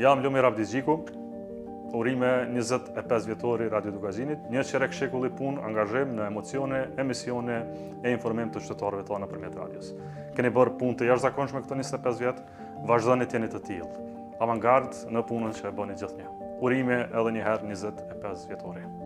Jam Lumi Ravdizgjiku, urime 25 vjetori Radio Dukazinit, një që rekë shekulli pun, angazhem në emocione, emisione e informim të qëtëtarëve të anë për radios. Keni bërë pun të jashtë zakonshme këto 25 vjetë, vazhdojnë e tjeni të tjilë, avangard në punën që e bëni gjithë një. Urime edhe njëherë 25 vjetori.